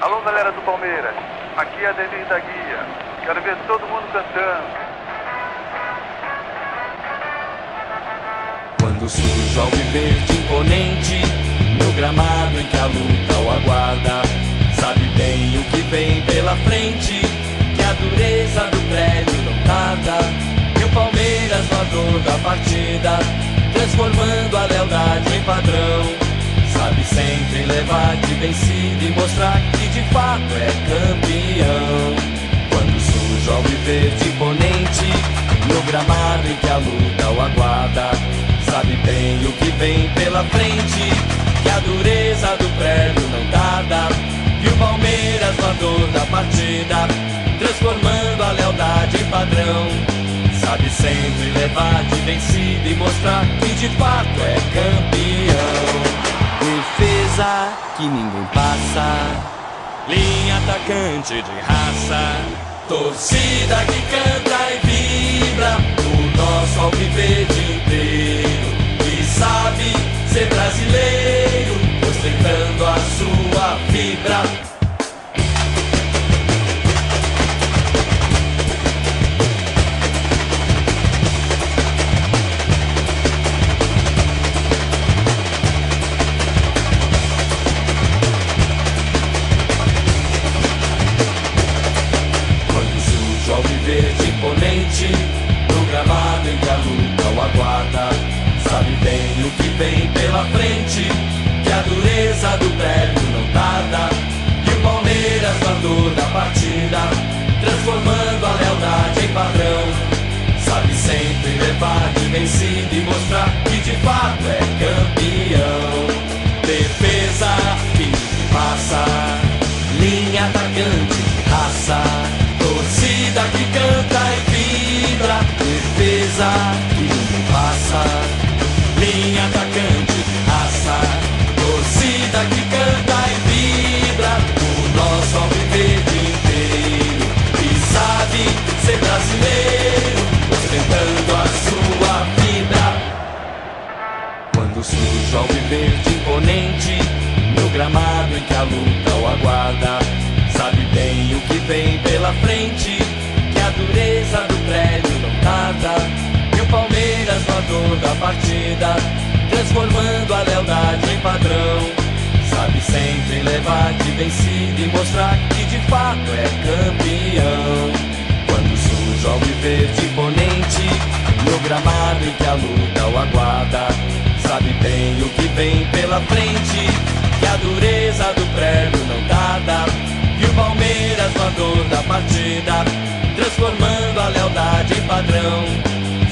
Alô, galera do Palmeiras. Aqui é Ademir da Guia. Quero ver todo mundo cantando. Quando surge ao verde imponente, no gramado em que a luta o aguarda, sabe bem o que vem pela frente, que a dureza do prédio não tarda, e o Palmeiras voador da partida, transformando a lealdade em padrão. Sabe sempre levar de vencido e mostrar que de fato é campeão. Quando surge ao viver de imponente, no gramado em que a luta o aguarda, sabe bem o que vem pela frente, que a dureza do prédio não tarda. E o Palmeiras voador da partida, transformando a lealdade em padrão. Sabe sempre levar de vencido e mostrar que de fato é campeão. Que ninguém passa. Linha atacante de raça. Torcida que canta e vibra. O nosso alviverde inteiro. E sabe ser brasileiro. Ostentando a sua fibra. Que a dureza do prédio não tarda E o Palmeiras mandou da partida Transformando a lealdade em padrão. Sabe sempre levar de vencido E mostrar que de fato é campeão. Defesa que passa Linha atacante raça Torcida que canta e vibra. Defesa que passa surge ao viver de imponente No gramado em que a luta o aguarda. Sabe bem o que vem pela frente Que a dureza do prédio não tarda. E o Palmeiras voador da partida Transformando a lealdade em padrão. Sabe sempre levar de vencido E mostrar que de fato é campeão. Quando surge ao viver de imponente No gramado em que a luta o aguarda Sabe bem o que vem pela frente. Que a dureza do prédio não tarda. E o Palmeiras voador da partida Transformando a lealdade em padrão.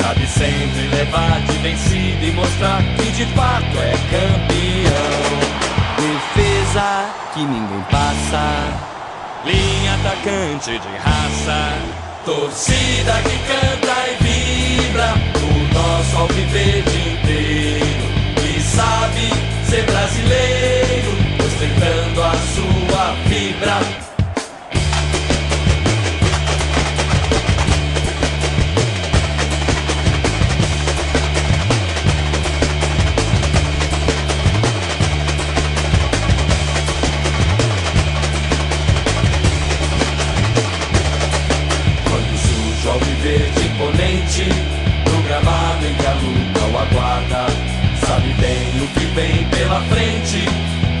Sabe sempre levar de vencido E mostrar que de fato é campeão. Defesa que ninguém passa Linha atacante de raça, torcida que canta e vibra, o nosso alviverde inteiro. Fibra. Quando surge ao viver de imponente No gramado em que a luta o aguarda Sabe bem o que vem pela frente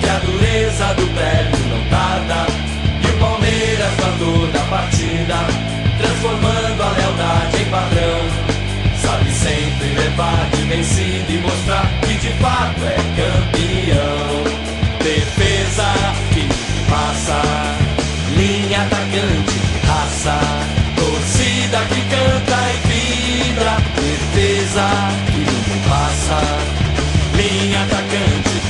Que a dureza do prédio E mostrar que de fato é campeão. Defesa que passa Linha atacante raça Torcida que canta e vibra. Defesa que passa Linha atacante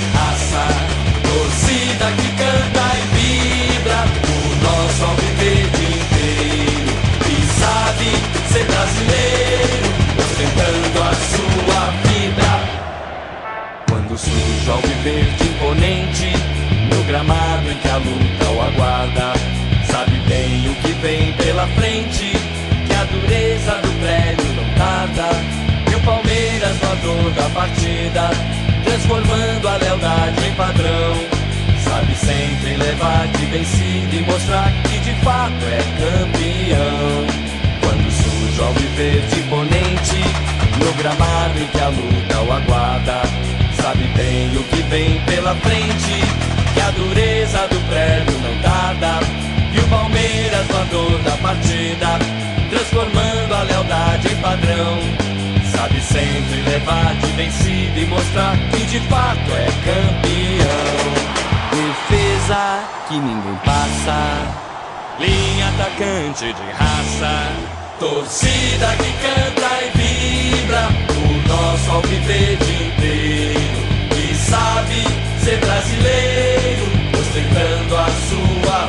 gramado em que a luta o aguarda. Sabe bem o que vem pela frente Que a dureza do prédio não tarda. E o Palmeiras voador da partida Transformando a lealdade em padrão. Sabe sempre levar de vencido e mostrar que de fato é campeão. Quando surge viver de imponente, no gramado em que a luta o aguarda, sabe bem o que vem pela frente, que a dureza do prédio não tarda. E o Palmeiras, voador da partida, transformando a lealdade em padrão. Sabe sempre levar de vencido e mostrar que de fato é campeão. Defesa que ninguém passa. Linha atacante de raça. Torcida que canta e vibra. O nosso alviverde inteiro. E sabe ser brasileiro. Ostentando a sua